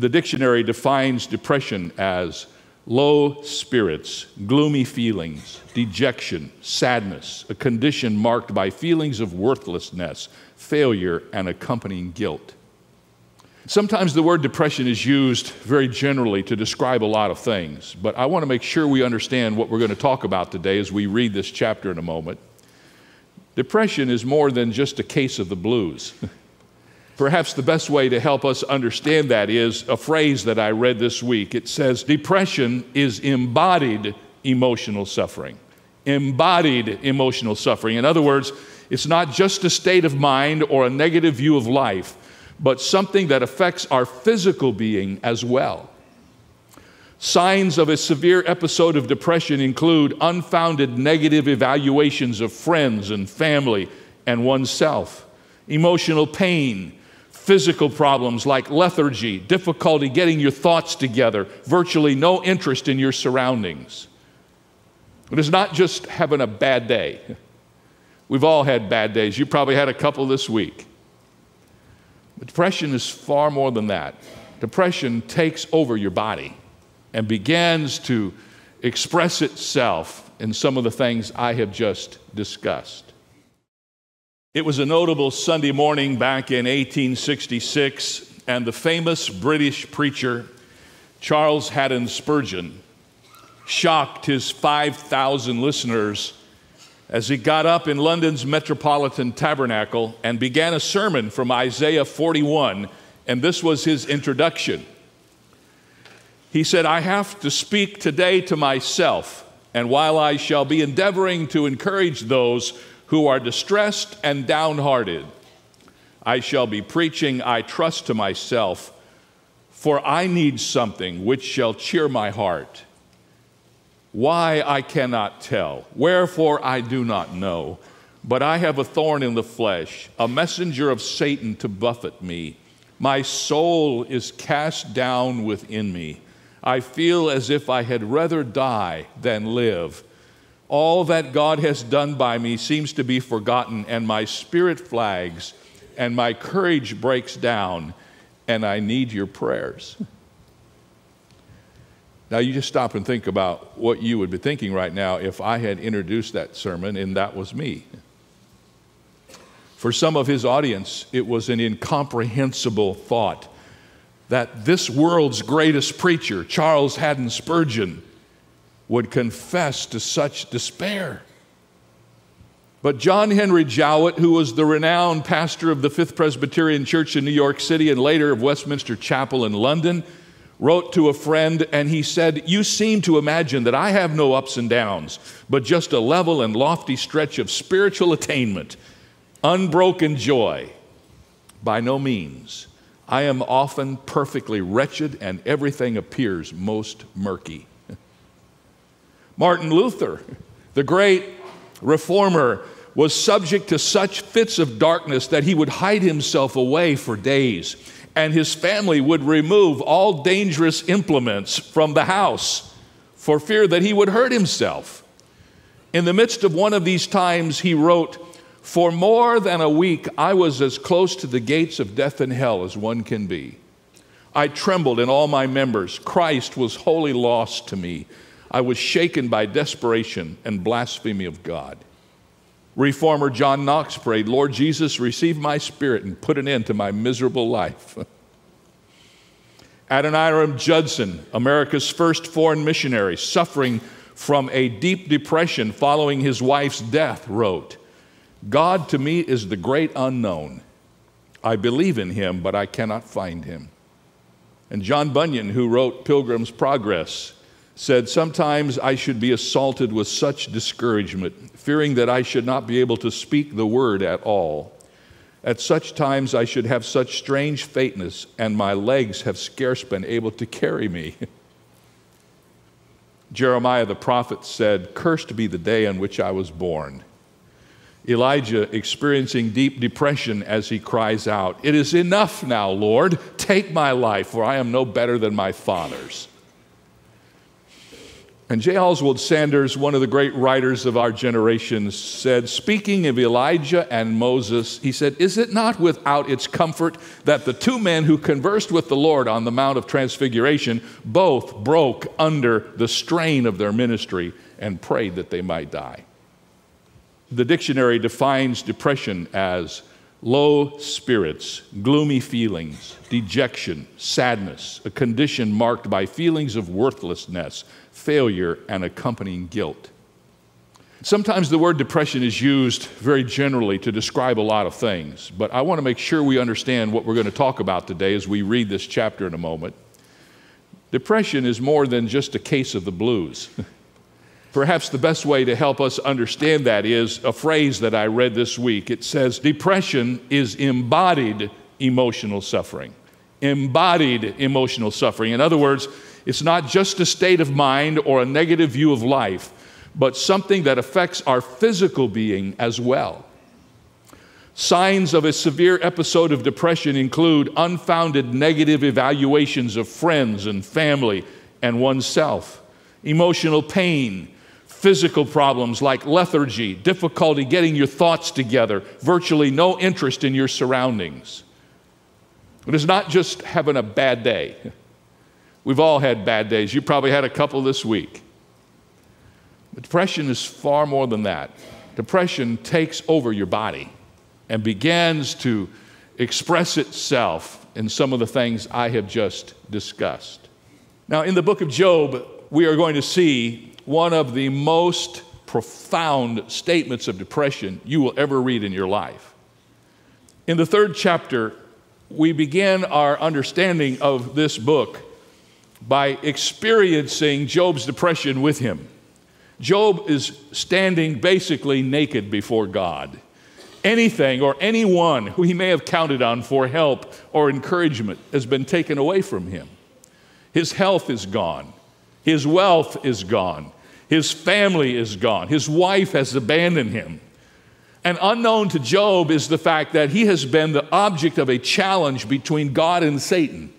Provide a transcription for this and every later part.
the dictionary defines depression as low spirits, gloomy feelings, dejection, sadness, a condition marked by feelings of worthlessness, failure, and accompanying guilt. Sometimes the word depression is used very generally to describe a lot of things, but I want to make sure we understand what we're going to talk about today as we read this chapter in a moment. Depression is more than just a case of the blues. Perhaps the best way to help us understand that is a phrase that I read this week. It says, Depression is embodied emotional suffering. Embodied emotional suffering. In other words, it's not just a state of mind or a negative view of life, but something that affects our physical being as well. Signs of a severe episode of depression include unfounded negative evaluations of friends and family and oneself, emotional pain, physical problems like lethargy, difficulty getting your thoughts together, virtually no interest in your surroundings. It is not just having a bad day. We've all had bad days. You probably had a couple this week. But depression is far more than that. Depression takes over your body and begins to express itself in some of the things I have just discussed. It was a notable Sunday morning back in 1866, and the famous British preacher Charles Haddon Spurgeon shocked his 5,000 listeners as he got up in London's Metropolitan Tabernacle and began a sermon from Isaiah 41, and this was his introduction. He said, I have to speak today to myself, and while I shall be endeavoring to encourage those who are distressed and downhearted. I shall be preaching, I trust to myself, for I need something which shall cheer my heart. Why I cannot tell, wherefore I do not know, but I have a thorn in the flesh, a messenger of Satan to buffet me. My soul is cast down within me. I feel as if I had rather die than live. All that God has done by me seems to be forgotten, and my spirit flags, and my courage breaks down, and I need your prayers. Now, you just stop and think about what you would be thinking right now if I had introduced that sermon and that was me. For some of his audience, it was an incomprehensible thought that this world's greatest preacher, Charles Haddon Spurgeon, would confess to such despair. But John Henry Jowett, who was the renowned pastor of the Fifth Presbyterian Church in New York City and later of Westminster Chapel in London, wrote to a friend and he said, You seem to imagine that I have no ups and downs, but just a level and lofty stretch of spiritual attainment, unbroken joy. By no means. I am often perfectly wretched and everything appears most murky. Martin Luther, the great reformer, was subject to such fits of darkness that he would hide himself away for days, and his family would remove all dangerous implements from the house for fear that he would hurt himself. In the midst of one of these times, he wrote, For more than a week, I was as close to the gates of death and hell as one can be. I trembled in all my members. Christ was wholly lost to me. I was shaken by desperation and blasphemy of God. Reformer John Knox prayed, Lord Jesus, receive my spirit and put an end to my miserable life. Adoniram Judson, America's first foreign missionary, suffering from a deep depression following his wife's death, wrote, God to me is the great unknown. I believe in him, but I cannot find him. And John Bunyan, who wrote Pilgrim's Progress, said, Sometimes I should be assaulted with such discouragement, fearing that I should not be able to speak the word at all. At such times I should have such strange faintness, and my legs have scarce been able to carry me. Jeremiah the prophet said, Cursed be the day on which I was born. Elijah experiencing deep depression as he cries out, It is enough now, Lord. Take my life, for I am no better than my father's. And J. Oswald Sanders, one of the great writers of our generation, said, speaking of Elijah and Moses, he said, Is it not without its comfort that the two men who conversed with the Lord on the Mount of Transfiguration both broke under the strain of their ministry and prayed that they might die? The dictionary defines depression as low spirits, gloomy feelings, dejection, sadness, a condition marked by feelings of worthlessness failure, and accompanying guilt. Sometimes the word depression is used very generally to describe a lot of things, but I want to make sure we understand what we're going to talk about today as we read this chapter in a moment. Depression is more than just a case of the blues. Perhaps the best way to help us understand that is a phrase that I read this week. It says, Depression is embodied emotional suffering. Embodied emotional suffering. In other words, it's not just a state of mind or a negative view of life, but something that affects our physical being as well. Signs of a severe episode of depression include unfounded negative evaluations of friends and family and oneself, emotional pain, physical problems like lethargy, difficulty getting your thoughts together, virtually no interest in your surroundings. It is not just having a bad day. We've all had bad days. You probably had a couple this week. But depression is far more than that. Depression takes over your body and begins to express itself in some of the things I have just discussed. Now, in the book of Job, we are going to see one of the most profound statements of depression you will ever read in your life. In the third chapter, we begin our understanding of this book by experiencing Job's depression with him. Job is standing basically naked before God. Anything or anyone who he may have counted on for help or encouragement has been taken away from him. His health is gone, his wealth is gone, his family is gone, his wife has abandoned him. And unknown to Job is the fact that he has been the object of a challenge between God and Satan.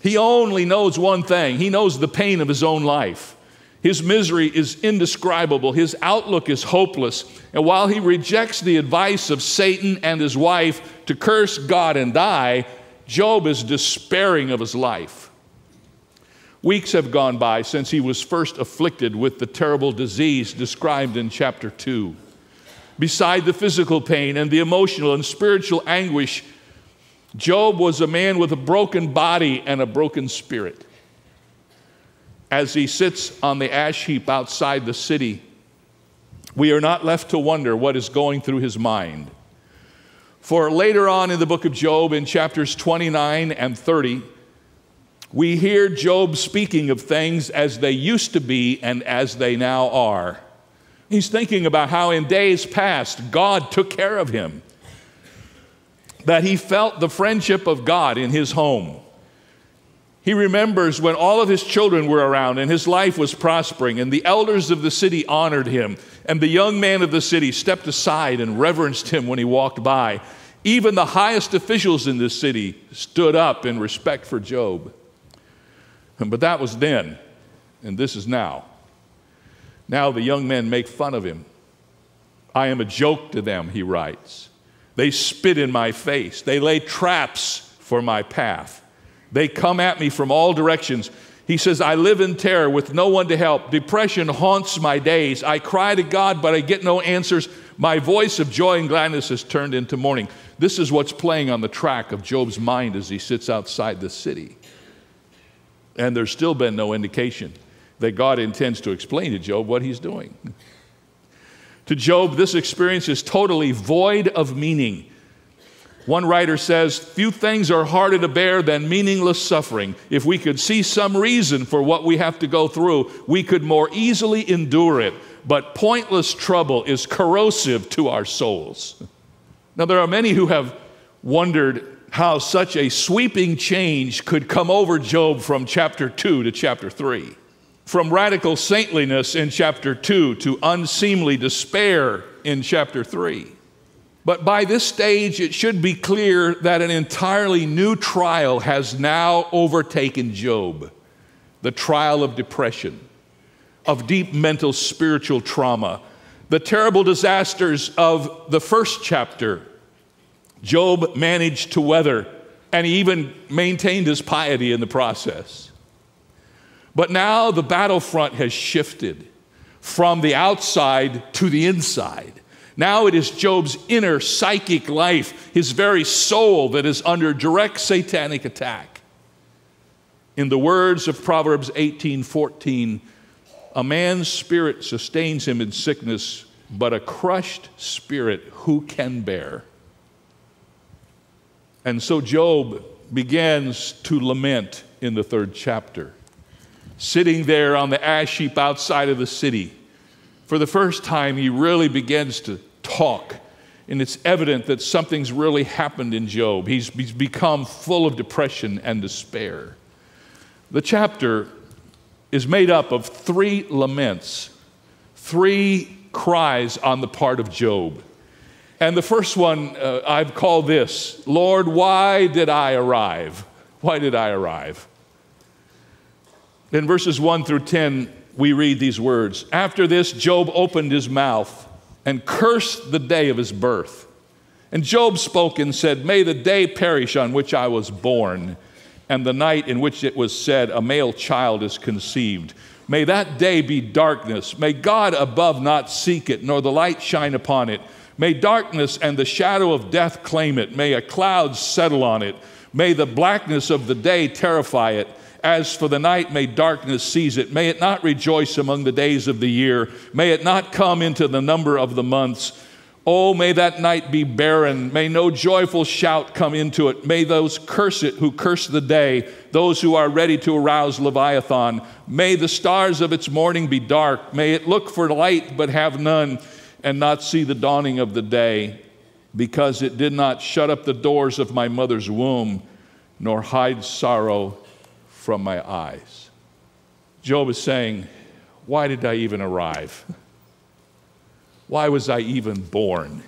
He only knows one thing he knows the pain of his own life. His misery is indescribable. His outlook is hopeless. And while he rejects the advice of Satan and his wife to curse God and die, Job is despairing of his life. Weeks have gone by since he was first afflicted with the terrible disease described in chapter 2. Beside the physical pain and the emotional and spiritual anguish Job was a man with a broken body and a broken spirit. As he sits on the ash heap outside the city, we are not left to wonder what is going through his mind. For later on in the book of Job, in chapters 29 and 30, we hear Job speaking of things as they used to be and as they now are. He's thinking about how in days past God took care of him that he felt the friendship of God in his home. He remembers when all of his children were around and his life was prospering, and the elders of the city honored him, and the young man of the city stepped aside and reverenced him when he walked by. Even the highest officials in this city stood up in respect for Job. But that was then, and this is now. Now the young men make fun of him. I am a joke to them, he writes. They spit in my face. They lay traps for my path. They come at me from all directions. He says, I live in terror with no one to help. Depression haunts my days. I cry to God, but I get no answers. My voice of joy and gladness is turned into mourning. This is what's playing on the track of Job's mind as he sits outside the city. And there's still been no indication that God intends to explain to Job what he's doing. To Job, this experience is totally void of meaning. One writer says, Few things are harder to bear than meaningless suffering. If we could see some reason for what we have to go through, we could more easily endure it. But pointless trouble is corrosive to our souls. Now, there are many who have wondered how such a sweeping change could come over Job from chapter 2 to chapter 3 from radical saintliness in chapter 2 to unseemly despair in chapter 3. But by this stage, it should be clear that an entirely new trial has now overtaken Job the trial of depression. of deep mental spiritual trauma. The terrible disasters of the first chapter, Job managed to weather, and he even maintained his piety in the process. But now the battlefront has shifted from the outside to the inside. Now it is Job's inner psychic life, his very soul, that is under direct satanic attack. In the words of Proverbs 18 14, a man's spirit sustains him in sickness, but a crushed spirit who can bear? And so Job begins to lament in the third chapter, sitting there on the ash heap outside of the city. For the first time, he really begins to talk. And it's evident that something's really happened in Job. He's, he's become full of depression and despair. The chapter is made up of three laments, three cries on the part of Job. And the first one uh, I've called this Lord, why did I arrive? Why did I arrive? In verses 1 through 10, we read these words After this, Job opened his mouth and cursed the day of his birth. And Job spoke and said, May the day perish on which I was born, and the night in which it was said, A male child is conceived. May that day be darkness. May God above not seek it, nor the light shine upon it. May darkness and the shadow of death claim it. May a cloud settle on it. May the blackness of the day terrify it. As for the night, may darkness seize it. May it not rejoice among the days of the year. May it not come into the number of the months. Oh, may that night be barren. May no joyful shout come into it. May those curse it who curse the day, those who are ready to arouse Leviathan. May the stars of its morning be dark. May it look for light but have none, and not see the dawning of the day, because it did not shut up the doors of my mother's womb, nor hide sorrow from my eyes. Job is saying, Why did I even arrive? Why was I even born?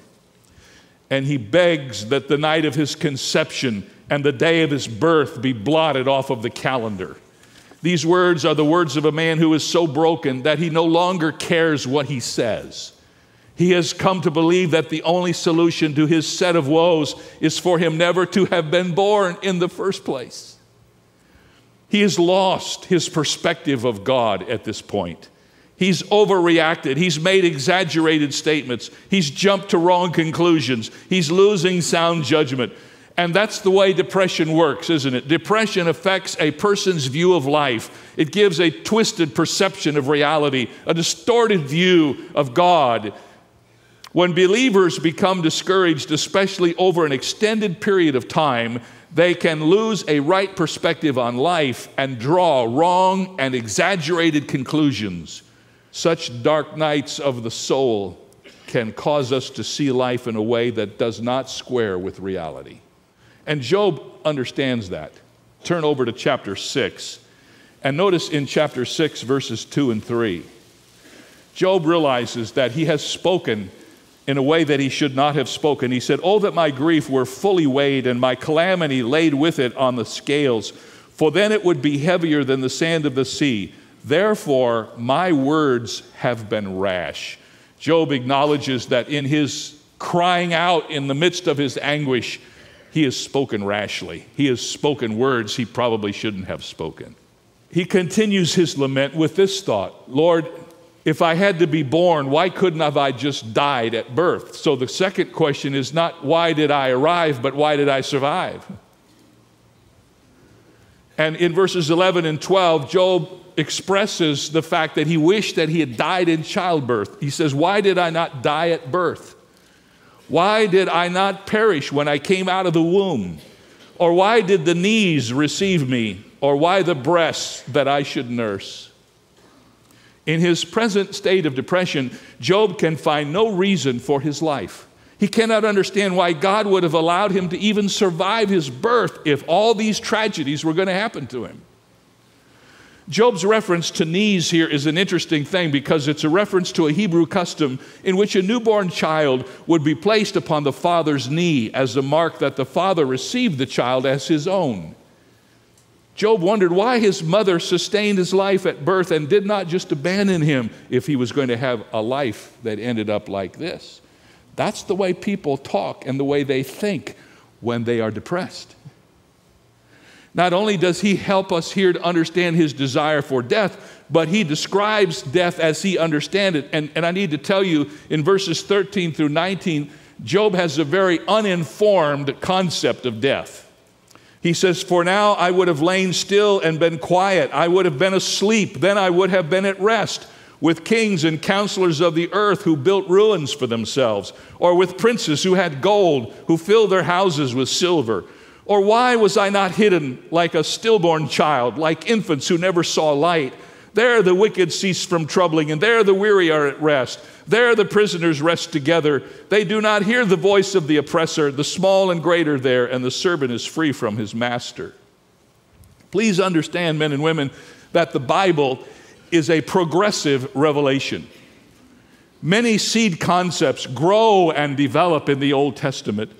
And he begs that the night of his conception and the day of his birth be blotted off of the calendar. These words are the words of a man who is so broken that he no longer cares what he says. He has come to believe that the only solution to his set of woes is for him never to have been born in the first place. He has lost his perspective of God at this point. He's overreacted. He's made exaggerated statements. He's jumped to wrong conclusions. He's losing sound judgment. And that's the way depression works, isn't it? Depression affects a person's view of life. It gives a twisted perception of reality, a distorted view of God. When believers become discouraged, especially over an extended period of time, they can lose a right perspective on life and draw wrong and exaggerated conclusions. Such dark nights of the soul can cause us to see life in a way that does not square with reality. And Job understands that. Turn over to chapter 6 and notice in chapter 6, verses 2 and 3. Job realizes that he has spoken in a way that he should not have spoken. He said, Oh, that my grief were fully weighed and my calamity laid with it on the scales, for then it would be heavier than the sand of the sea. Therefore, my words have been rash. Job acknowledges that in his crying out in the midst of his anguish, he has spoken rashly. He has spoken words he probably shouldn't have spoken. He continues his lament with this thought Lord, if I had to be born, why couldn't have I just died at birth? So the second question is not why did I arrive, but why did I survive? And in verses 11 and 12, Job expresses the fact that he wished that he had died in childbirth. He says, Why did I not die at birth? Why did I not perish when I came out of the womb? Or why did the knees receive me? Or why the breasts that I should nurse? In his present state of depression, Job can find no reason for his life. He cannot understand why God would have allowed him to even survive his birth if all these tragedies were going to happen to him. Job's reference to knees here is an interesting thing because it's a reference to a Hebrew custom in which a newborn child would be placed upon the father's knee as a mark that the father received the child as his own. Job wondered why his mother sustained his life at birth and did not just abandon him if he was going to have a life that ended up like this. That's the way people talk and the way they think when they are depressed. Not only does he help us here to understand his desire for death, but he describes death as he understands it. And, and I need to tell you, in verses 13 through 19, Job has a very uninformed concept of death. He says, For now I would have lain still and been quiet. I would have been asleep. Then I would have been at rest with kings and counselors of the earth who built ruins for themselves, or with princes who had gold, who filled their houses with silver. Or why was I not hidden like a stillborn child, like infants who never saw light? There the wicked cease from troubling, and there the weary are at rest. There the prisoners rest together. They do not hear the voice of the oppressor. The small and great are there, and the servant is free from his master. Please understand, men and women, that the Bible is a progressive revelation. Many seed concepts grow and develop in the Old Testament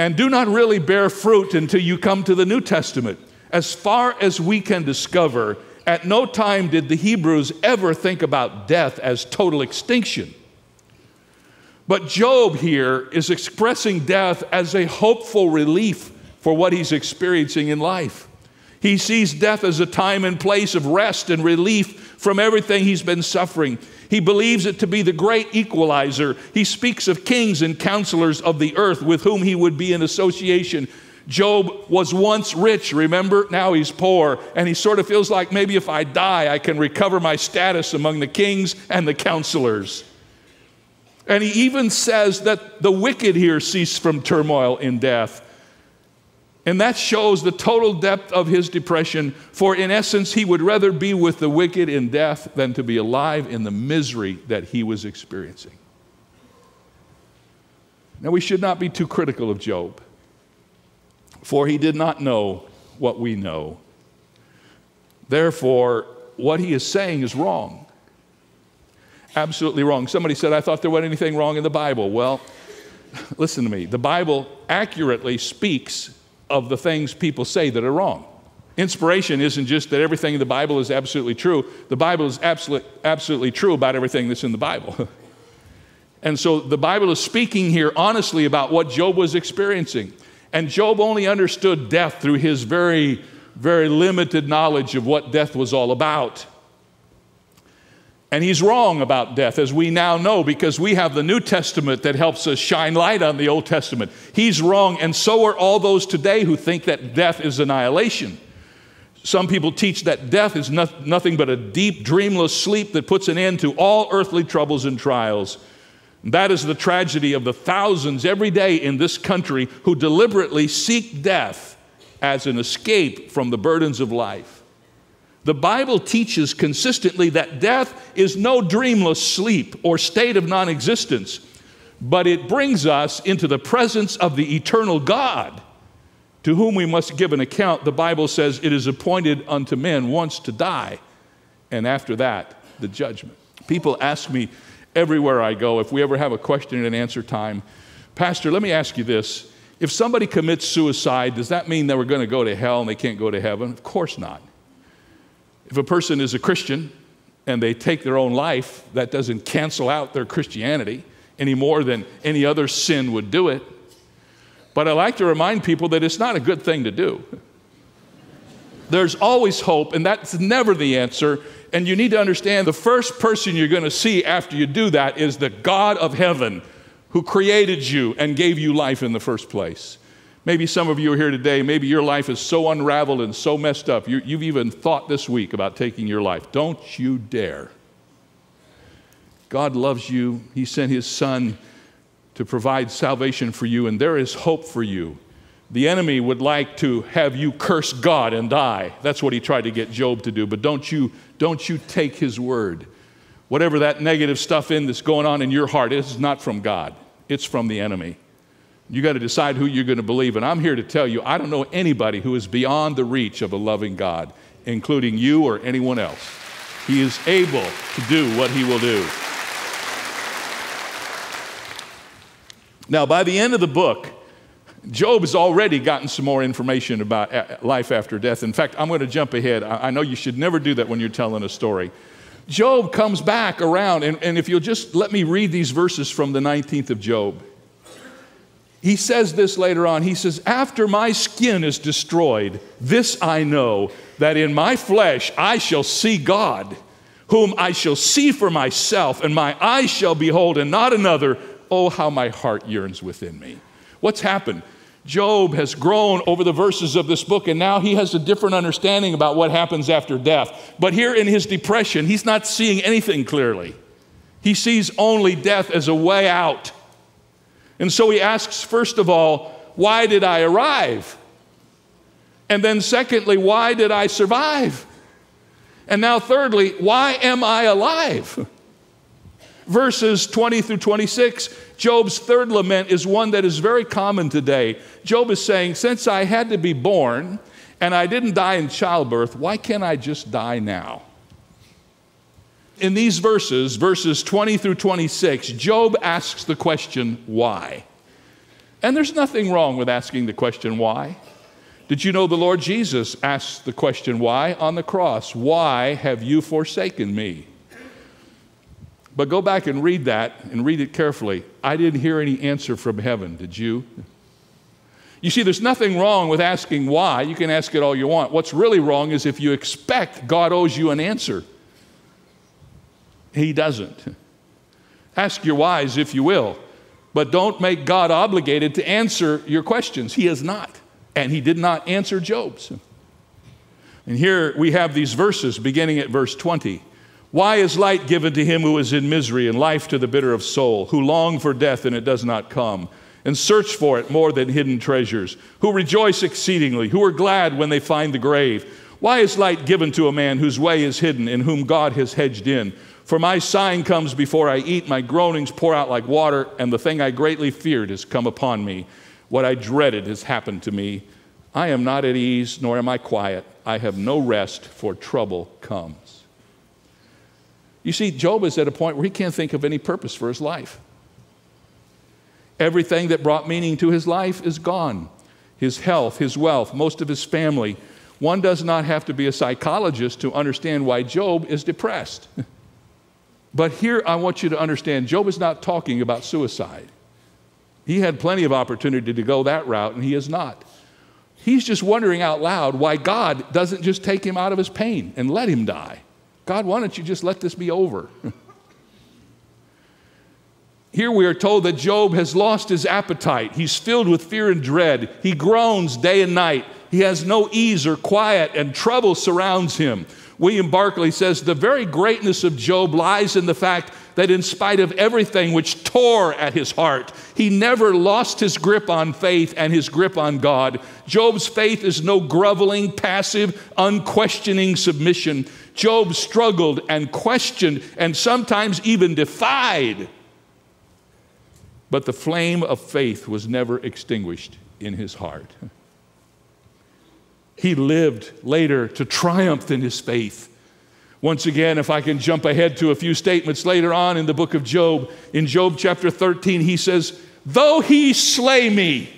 and do not really bear fruit until you come to the New Testament. As far as we can discover, at no time did the Hebrews ever think about death as total extinction. But Job here is expressing death as a hopeful relief for what he's experiencing in life. He sees death as a time and place of rest and relief from everything he's been suffering. He believes it to be the great equalizer. He speaks of kings and counselors of the earth with whom he would be in association Job was once rich, remember? Now he's poor. And he sort of feels like maybe if I die, I can recover my status among the kings and the counselors. And he even says that the wicked here cease from turmoil in death. And that shows the total depth of his depression, for in essence, he would rather be with the wicked in death than to be alive in the misery that he was experiencing. Now, we should not be too critical of Job for he did not know what we know. Therefore, what he is saying is wrong. Absolutely wrong. Somebody said, I thought there wasn't anything wrong in the Bible. Well, listen to me. The Bible accurately speaks of the things people say that are wrong. Inspiration isn't just that everything in the Bible is absolutely true. The Bible is absolutely, absolutely true about everything that's in the Bible. and so the Bible is speaking here honestly about what Job was experiencing. And Job only understood death through his very, very limited knowledge of what death was all about. And he's wrong about death, as we now know, because we have the New Testament that helps us shine light on the Old Testament. He's wrong, and so are all those today who think that death is annihilation. Some people teach that death is nothing but a deep, dreamless sleep that puts an end to all earthly troubles and trials. That is the tragedy of the thousands every day in this country who deliberately seek death as an escape from the burdens of life. The Bible teaches consistently that death is no dreamless sleep or state of non existence, but it brings us into the presence of the eternal God to whom we must give an account. The Bible says it is appointed unto men once to die, and after that, the judgment. People ask me, everywhere I go, if we ever have a question and answer time, Pastor, let me ask you this. If somebody commits suicide, does that mean they were going to go to hell and they can't go to heaven? Of course not. If a person is a Christian and they take their own life, that doesn't cancel out their Christianity any more than any other sin would do it. But I like to remind people that it's not a good thing to do. There's always hope, and that's never the answer. And you need to understand the first person you're going to see after you do that is the God of heaven who created you and gave you life in the first place. Maybe some of you are here today, maybe your life is so unraveled and so messed up, you, have even thought this week about taking your life. Don't you dare. God loves you, He sent His Son to provide salvation for you, and there is hope for you. The enemy would like to have you curse God and die. That's what he tried to get Job to do. But don't you, don't you take his word. Whatever that negative stuff in that's going on in your heart is not from God. It's from the enemy. You got to decide who you're going to believe. And I'm here to tell you, I don't know anybody who is beyond the reach of a loving God, including you or anyone else. He is able to do what he will do. Now, by the end of the book, Job has already gotten some more information about uh, life after death. In fact, I'm going to jump ahead. I know you should never do that when you're telling a story. Job comes back around, and, and if you'll just let me read these verses from the 19th of Job. He says this later on. He says, After my skin is destroyed, this I know, that in my flesh I shall see God, whom I shall see for myself, and my eyes shall behold, and not another. Oh, how my heart yearns within me. What's happened? Job has grown over the verses of this book, and now he has a different understanding about what happens after death. But here in his depression, he's not seeing anything clearly. He sees only death as a way out. And so he asks, first of all, why did I arrive? And then, secondly, why did I survive? And now, thirdly, why am I alive? Verses 20 through 26 Job's third lament is one that is very common today. Job is saying, Since I had to be born and I didn't die in childbirth, why can't I just die now? In these verses, verses 20 through 26, Job asks the question, why? And there's nothing wrong with asking the question, why? Did you know the Lord Jesus asked the question, why, on the cross? Why have you forsaken me? But go back and read that and read it carefully. I didn't hear any answer from heaven, did you? You see, there's nothing wrong with asking why. You can ask it all you want. What's really wrong is if you expect God owes you an answer. He doesn't. Ask your whys if you will, but don't make God obligated to answer your questions. He is not. And He did not answer Job's. And here we have these verses beginning at verse 20. Why is light given to him who is in misery and life to the bitter of soul, who long for death and it does not come, and search for it more than hidden treasures, who rejoice exceedingly, who are glad when they find the grave? Why is light given to a man whose way is hidden, in whom God has hedged in? For my sign comes before I eat, my groanings pour out like water, and the thing I greatly feared has come upon me. What I dreaded has happened to me. I am not at ease, nor am I quiet. I have no rest, for trouble comes. You see, Job is at a point where he can't think of any purpose for his life. Everything that brought meaning to his life is gone his health, his wealth, most of his family. One does not have to be a psychologist to understand why Job is depressed. but here I want you to understand Job is not talking about suicide. He had plenty of opportunity to go that route, and he is not. He's just wondering out loud why God doesn't just take him out of his pain and let him die. God, why don't you just let this be over? Here we are told that Job has lost his appetite. He's filled with fear and dread. He groans day and night. He has no ease or quiet, and trouble surrounds him. William Barclay says the very greatness of Job lies in the fact that, in spite of everything which tore at his heart, he never lost his grip on faith and his grip on God. Job's faith is no groveling, passive, unquestioning submission. Job struggled and questioned and sometimes even defied. But the flame of faith was never extinguished in his heart. He lived later to triumph in his faith. Once again, if I can jump ahead to a few statements later on in the book of Job, in Job chapter 13, he says, Though he slay me,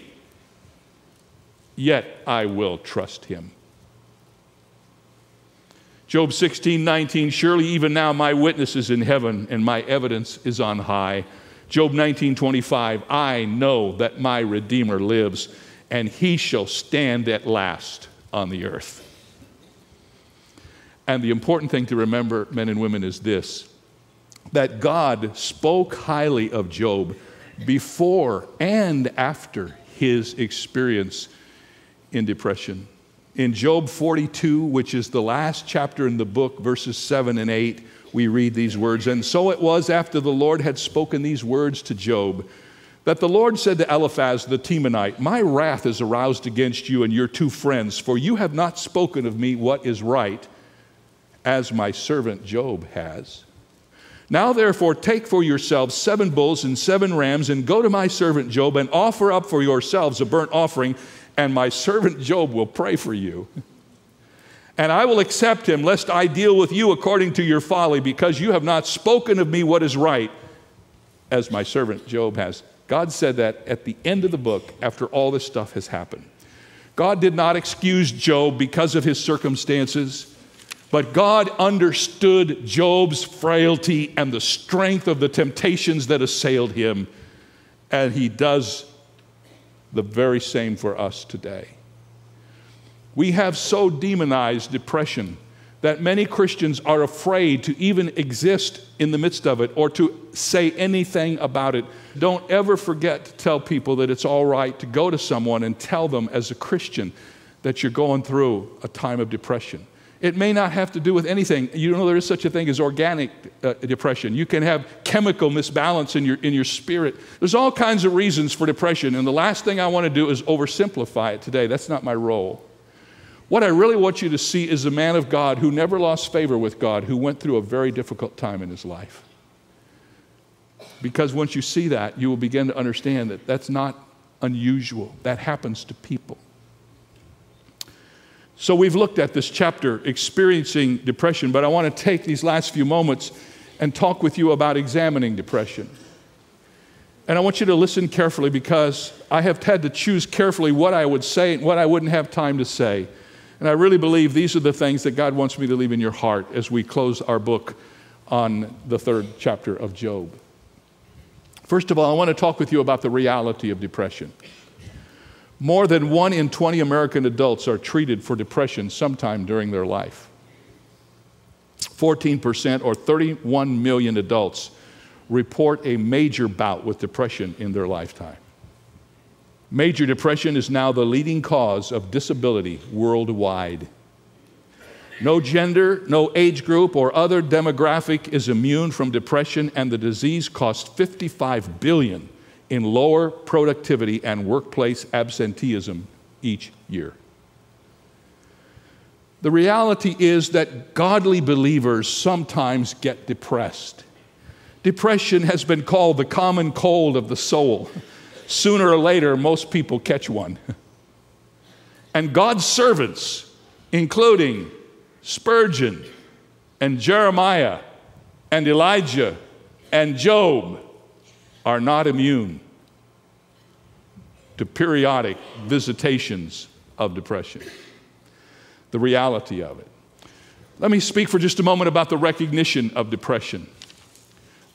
yet I will trust him. Job 16, 19, surely even now my witness is in heaven and my evidence is on high. Job 19, 25, I know that my Redeemer lives and he shall stand at last on the earth. And the important thing to remember, men and women, is this that God spoke highly of Job before and after his experience in depression. In Job 42, which is the last chapter in the book, verses 7 and 8, we read these words And so it was after the Lord had spoken these words to Job that the Lord said to Eliphaz the Temanite, My wrath is aroused against you and your two friends, for you have not spoken of me what is right, as my servant Job has. Now, therefore, take for yourselves seven bulls and seven rams, and go to my servant Job and offer up for yourselves a burnt offering, and my servant Job will pray for you. And I will accept him, lest I deal with you according to your folly, because you have not spoken of me what is right, as my servant Job has. God said that at the end of the book after all this stuff has happened. God did not excuse Job because of his circumstances, but God understood Job's frailty and the strength of the temptations that assailed him, and he does the very same for us today. We have so demonized depression that many Christians are afraid to even exist in the midst of it or to say anything about it. Don't ever forget to tell people that it's all right to go to someone and tell them as a Christian that you're going through a time of depression. It may not have to do with anything. You know, there is such a thing as organic uh, depression. You can have chemical misbalance in your, in your spirit. There's all kinds of reasons for depression, and the last thing I want to do is oversimplify it today. That's not my role. What I really want you to see is a man of God who never lost favor with God, who went through a very difficult time in his life. Because once you see that, you will begin to understand that that's not unusual. That happens to people. So we've looked at this chapter, experiencing depression, but I want to take these last few moments and talk with you about examining depression. And I want you to listen carefully because I have had to choose carefully what I would say and what I wouldn't have time to say. And I really believe these are the things that God wants me to leave in your heart as we close our book on the third chapter of Job. First of all, I want to talk with you about the reality of depression. More than one in 20 American adults are treated for depression sometime during their life. 14% or 31 million adults report a major bout with depression in their lifetime. Major depression is now the leading cause of disability worldwide. No gender, no age group, or other demographic is immune from depression, and the disease costs 55 billion in lower productivity and workplace absenteeism each year. The reality is that godly believers sometimes get depressed. Depression has been called the common cold of the soul sooner or later, most people catch one. And God's servants, including Spurgeon and Jeremiah and Elijah and Job, are not immune to periodic visitations of depression. The reality of it. Let me speak for just a moment about the recognition of depression.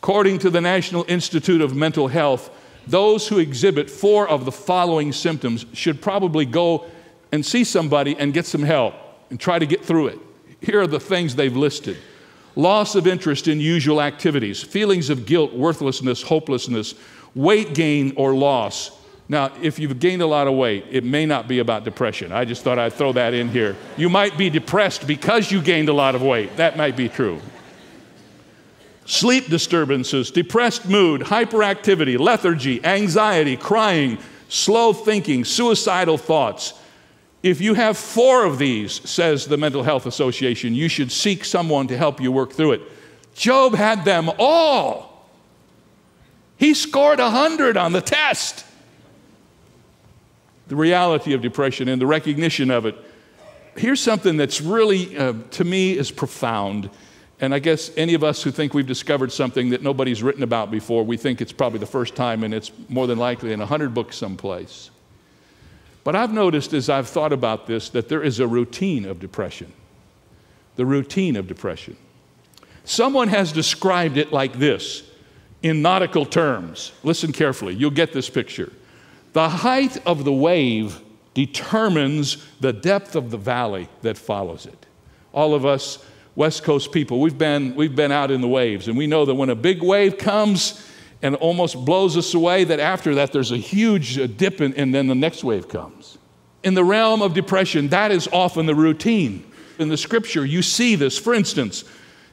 According to the National Institute of Mental Health, those who exhibit four of the following symptoms should probably go and see somebody and get some help and try to get through it. Here are the things they've listed loss of interest in usual activities, feelings of guilt, worthlessness, hopelessness, weight gain or loss. Now, if you've gained a lot of weight, it may not be about depression. I just thought I'd throw that in here. You might be depressed because you gained a lot of weight. That might be true sleep disturbances, depressed mood, hyperactivity, lethargy, anxiety, crying, slow thinking, suicidal thoughts. If you have four of these, says the Mental Health Association, you should seek someone to help you work through it. Job had them all. He scored 100 on the test. The reality of depression and the recognition of it. Here's something that's really, uh, to me, is profound and I guess any of us who think we've discovered something that nobody's written about before, we think it's probably the first time and it's more than likely in a 100 books someplace. But I've noticed as I've thought about this that there is a routine of depression. The routine of depression. Someone has described it like this in nautical terms. Listen carefully, you'll get this picture. The height of the wave determines the depth of the valley that follows it. All of us West Coast people, we've been, we've been out in the waves, and we know that when a big wave comes and almost blows us away, that after that there's a huge uh, dip, in, and then the next wave comes. In the realm of depression, that is often the routine. In the scripture, you see this. For instance,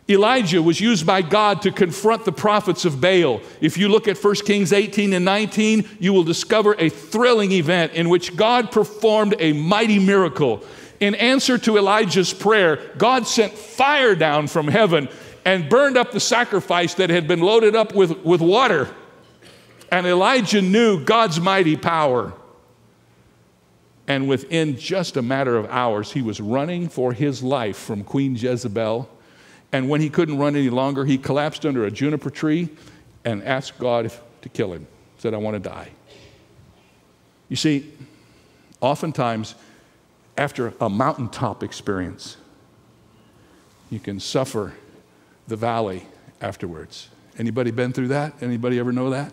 Elijah was used by God to confront the prophets of Baal. If you look at 1 Kings 18 and 19, you will discover a thrilling event in which God performed a mighty miracle in answer to Elijah's prayer, God sent fire down from heaven and burned up the sacrifice that had been loaded up with, with water. And Elijah knew God's mighty power. And within just a matter of hours, he was running for his life from Queen Jezebel. And when he couldn't run any longer, he collapsed under a juniper tree and asked God to kill him. He said, I want to die. You see, oftentimes, after a mountaintop experience, you can suffer the valley afterwards. Anybody been through that? Anybody ever know that?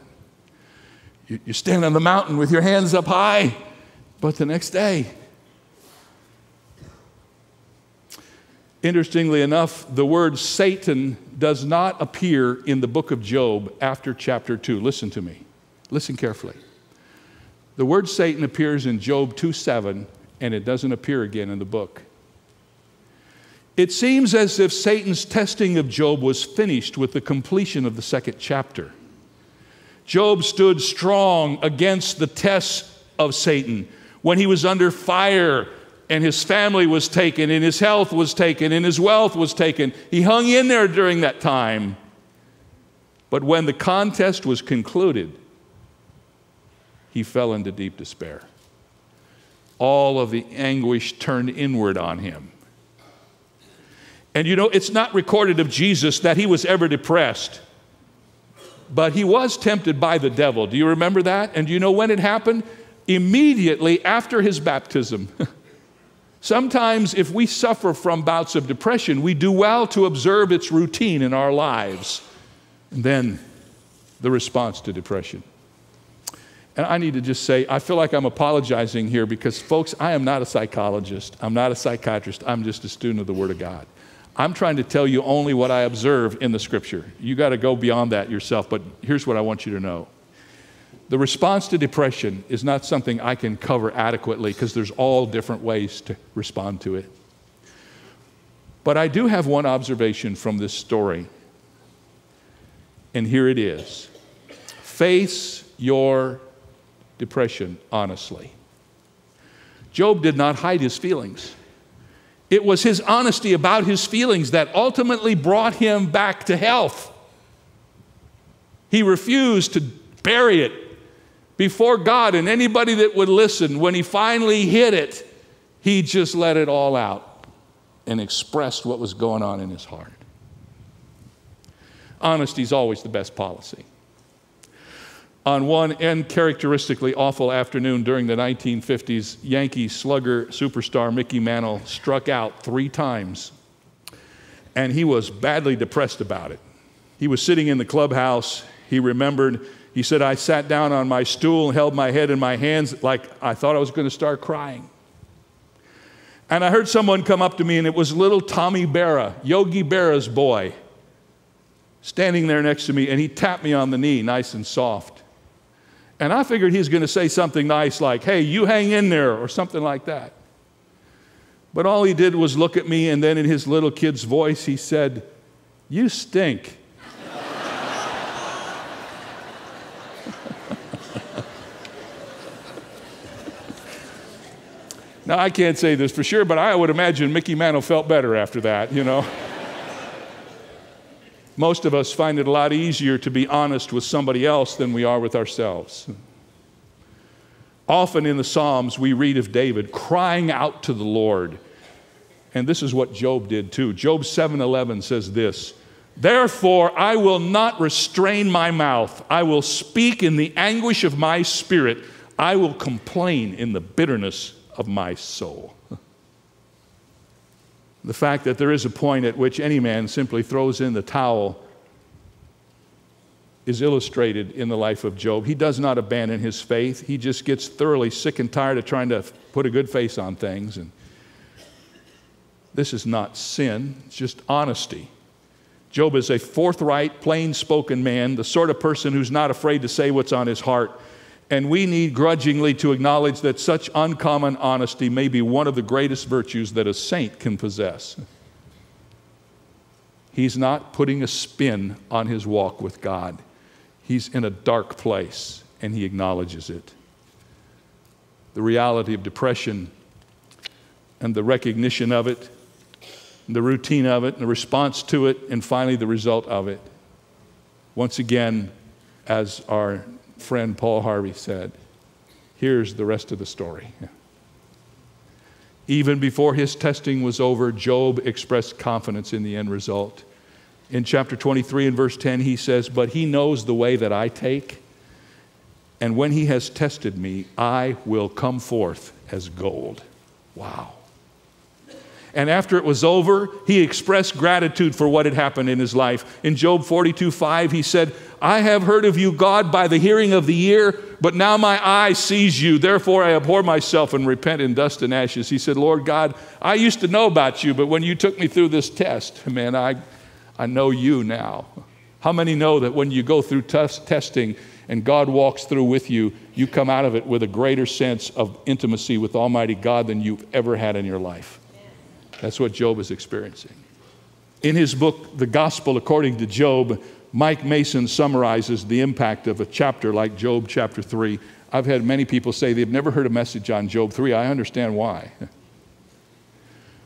You, you stand on the mountain with your hands up high, but the next day, interestingly enough, the word Satan does not appear in the book of Job after chapter 2. Listen to me. Listen carefully. The word Satan appears in Job 2 7, and it doesn't appear again in the book. It seems as if Satan's testing of Job was finished with the completion of the second chapter. Job stood strong against the tests of Satan when he was under fire and his family was taken and his health was taken and his wealth was taken. He hung in there during that time. But when the contest was concluded, he fell into deep despair. All of the anguish turned inward on him. And you know, it's not recorded of Jesus that he was ever depressed, but he was tempted by the devil. Do you remember that? And do you know when it happened? Immediately after his baptism. Sometimes, if we suffer from bouts of depression, we do well to observe its routine in our lives. And then the response to depression. And I need to just say, I feel like I'm apologizing here because, folks, I am not a psychologist. I'm not a psychiatrist. I'm just a student of the Word of God. I'm trying to tell you only what I observe in the scripture. You got to go beyond that yourself, but here's what I want you to know. The response to depression is not something I can cover adequately because there's all different ways to respond to it. But I do have one observation from this story, and here it is face your depression honestly. Job did not hide his feelings. It was his honesty about his feelings that ultimately brought him back to health. He refused to bury it before God and anybody that would listen. When he finally hit it, he just let it all out and expressed what was going on in his heart. Honesty is always the best policy on one uncharacteristically awful afternoon during the 1950s, Yankee slugger superstar Mickey Mantle struck out three times, and he was badly depressed about it. He was sitting in the clubhouse. He remembered, he said, I sat down on my stool and held my head in my hands like I thought I was going to start crying. And I heard someone come up to me, and it was little Tommy Berra, Yogi Berra's boy, standing there next to me, and he tapped me on the knee, nice and soft. And I figured he's going to say something nice like, hey, you hang in there, or something like that. But all he did was look at me, and then in his little kid's voice, he said, You stink. now, I can't say this for sure, but I would imagine Mickey Mantle felt better after that, you know. Most of us find it a lot easier to be honest with somebody else than we are with ourselves. Often in the Psalms, we read of David crying out to the Lord. And this is what Job did too. Job 7:11 says this, "Therefore I will not restrain my mouth. I will speak in the anguish of my spirit. I will complain in the bitterness of my soul." The fact that there is a point at which any man simply throws in the towel is illustrated in the life of Job. He does not abandon his faith. He just gets thoroughly sick and tired of trying to put a good face on things. And this is not sin, it's just honesty. Job is a forthright, plain spoken man, the sort of person who's not afraid to say what's on his heart. And we need grudgingly to acknowledge that such uncommon honesty may be one of the greatest virtues that a saint can possess. He's not putting a spin on his walk with God. He's in a dark place and he acknowledges it. The reality of depression and the recognition of it, the routine of it, and the response to it, and finally the result of it. Once again, as our friend Paul Harvey said, here's the rest of the story. Even before his testing was over, Job expressed confidence in the end result. In chapter 23 and verse 10, he says, But he knows the way that I take, and when he has tested me, I will come forth as gold. Wow. And after it was over, he expressed gratitude for what had happened in his life. In Job 42 5, he said, I have heard of you, God, by the hearing of the ear, but now my eye sees you. Therefore, I abhor myself and repent in dust and ashes. He said, Lord God, I used to know about you, but when you took me through this test, man, I, I know you now. How many know that when you go through test, testing and God walks through with you, you come out of it with a greater sense of intimacy with Almighty God than you've ever had in your life? That's what Job is experiencing. In his book, The Gospel According to Job, Mike Mason summarizes the impact of a chapter like Job chapter 3. I've had many people say they've never heard a message on Job 3. I understand why.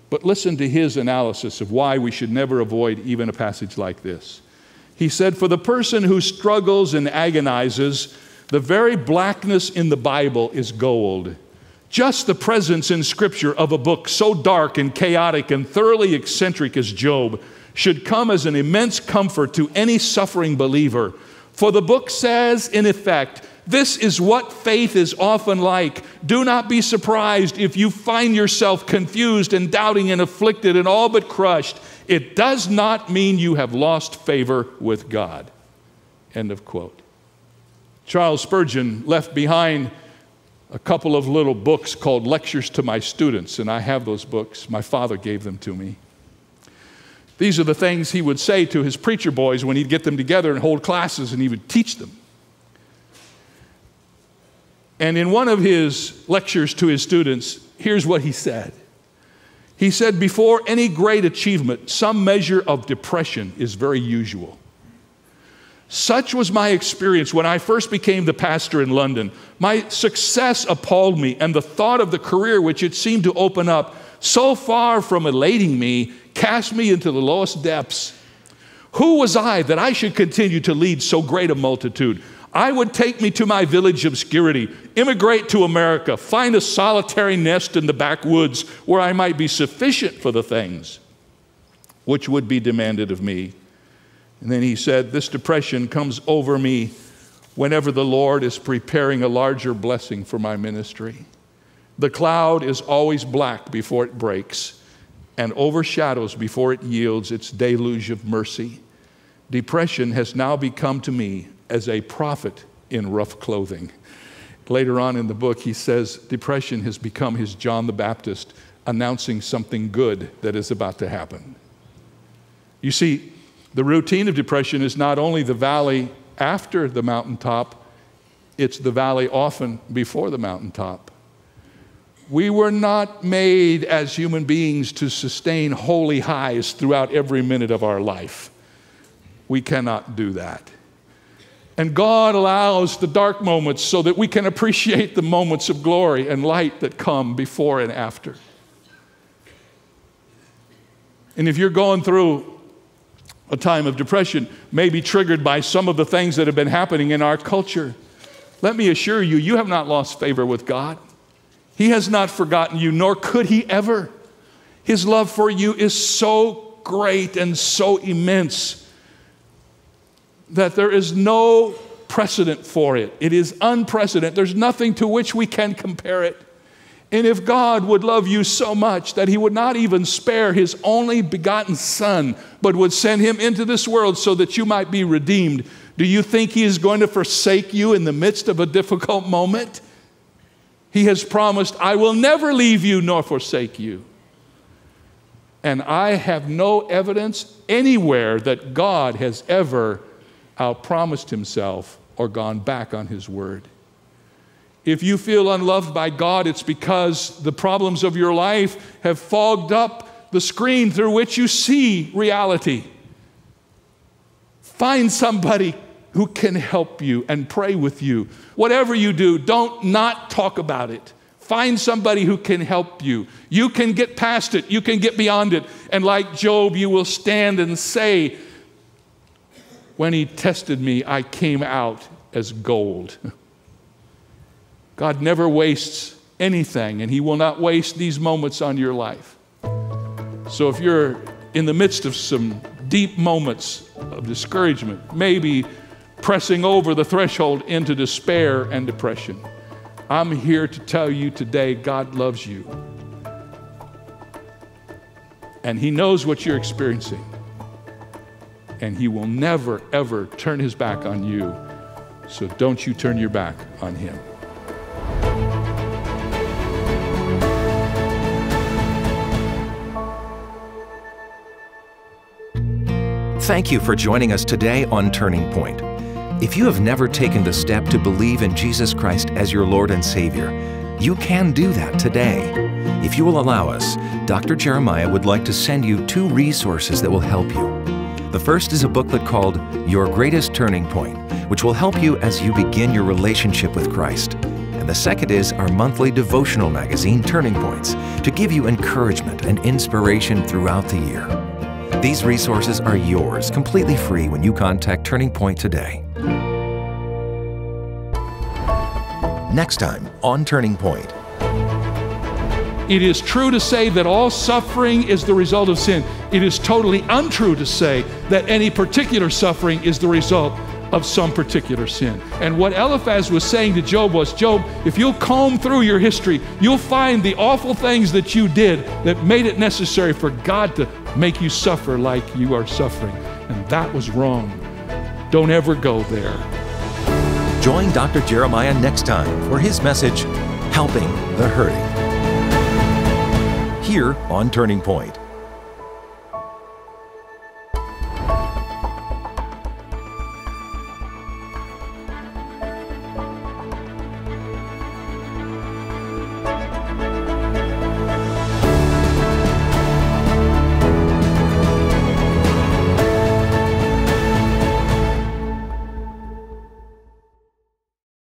But listen to his analysis of why we should never avoid even a passage like this. He said, For the person who struggles and agonizes, the very blackness in the Bible is gold. Just the presence in Scripture of a book so dark and chaotic and thoroughly eccentric as Job should come as an immense comfort to any suffering believer. For the book says, in effect, this is what faith is often like. Do not be surprised if you find yourself confused and doubting and afflicted and all but crushed. It does not mean you have lost favor with God. End of quote. Charles Spurgeon left behind a couple of little books called Lectures to My Students, and I have those books. My father gave them to me. These are the things he would say to his preacher boys when he'd get them together and hold classes and he would teach them. And in one of his lectures to his students, here's what he said. He said, Before any great achievement, some measure of depression is very usual. Such was my experience when I first became the pastor in London. My success appalled me, and the thought of the career which it seemed to open up, so far from elating me, cast me into the lowest depths. Who was I that I should continue to lead so great a multitude? I would take me to my village obscurity, immigrate to America, find a solitary nest in the backwoods where I might be sufficient for the things which would be demanded of me. And then he said, This depression comes over me whenever the Lord is preparing a larger blessing for my ministry. The cloud is always black before it breaks and overshadows before it yields its deluge of mercy. Depression has now become to me as a prophet in rough clothing. Later on in the book, he says depression has become his John the Baptist announcing something good that is about to happen. You see, the routine of depression is not only the valley after the mountaintop, it's the valley often before the mountaintop. We were not made as human beings to sustain holy highs throughout every minute of our life. We cannot do that. And God allows the dark moments so that we can appreciate the moments of glory and light that come before and after. And if you're going through a time of depression, may be triggered by some of the things that have been happening in our culture, let me assure you, you have not lost favor with God. He has not forgotten you, nor could He ever. His love for you is so great and so immense that there is no precedent for it. It is unprecedented. There's nothing to which we can compare it. And if God would love you so much that He would not even spare His only begotten Son, but would send Him into this world so that you might be redeemed, do you think He is going to forsake you in the midst of a difficult moment? He has promised, I will never leave you nor forsake you. And I have no evidence anywhere that God has ever outpromised himself or gone back on his word. If you feel unloved by God, it's because the problems of your life have fogged up the screen through which you see reality. Find somebody who can help you and pray with you. Whatever you do, don't not talk about it. Find somebody who can help you. You can get past it, you can get beyond it. And like Job, you will stand and say, when he tested me, I came out as gold. God never wastes anything, and he will not waste these moments on your life. So if you're in the midst of some deep moments of discouragement, maybe pressing over the threshold into despair and depression. I'm here to tell you today God loves you. And He knows what you're experiencing. And He will never, ever turn His back on you. So don't you turn your back on Him. Thank you for joining us today on Turning Point. If you have never taken the step to believe in Jesus Christ as your Lord and Savior, you can do that today. If you will allow us, Dr. Jeremiah would like to send you two resources that will help you. The first is a booklet called Your Greatest Turning Point, which will help you as you begin your relationship with Christ. And the second is our monthly devotional magazine, Turning Points, to give you encouragement and inspiration throughout the year. These resources are yours completely free when you contact Turning Point today. Next time on Turning Point. It is true to say that all suffering is the result of sin. It is totally untrue to say that any particular suffering is the result of some particular sin. And what Eliphaz was saying to Job was Job, if you'll comb through your history, you'll find the awful things that you did that made it necessary for God to make you suffer like you are suffering. And that was wrong. Don't ever go there. Join Dr. Jeremiah next time for his message, Helping the Hurting. Here on Turning Point.